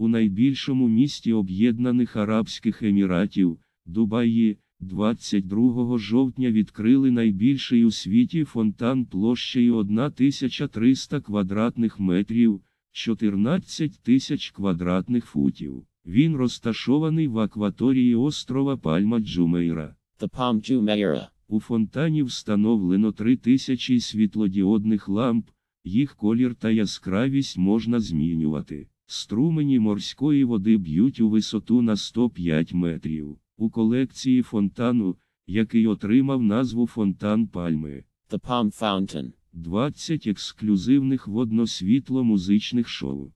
У найбільшому місті Об'єднаних Арабських Еміратів, Дубаї, 22 жовтня відкрили найбільший у світі фонтан площею 1300 квадратних метрів, 14 тисяч квадратних футів. Він розташований в акваторії острова Пальма Джумейра. The Palm Jumeirah. У фонтані встановлено 3000 світлодіодних ламп, їх колір та яскравість можна змінювати. Струмені морської води б'ють у висоту на 105 метрів. У колекції фонтану, який отримав назву Фонтан Пальми, The Palm Fountain. 20 ексклюзивних водно-світло-музичних шоу.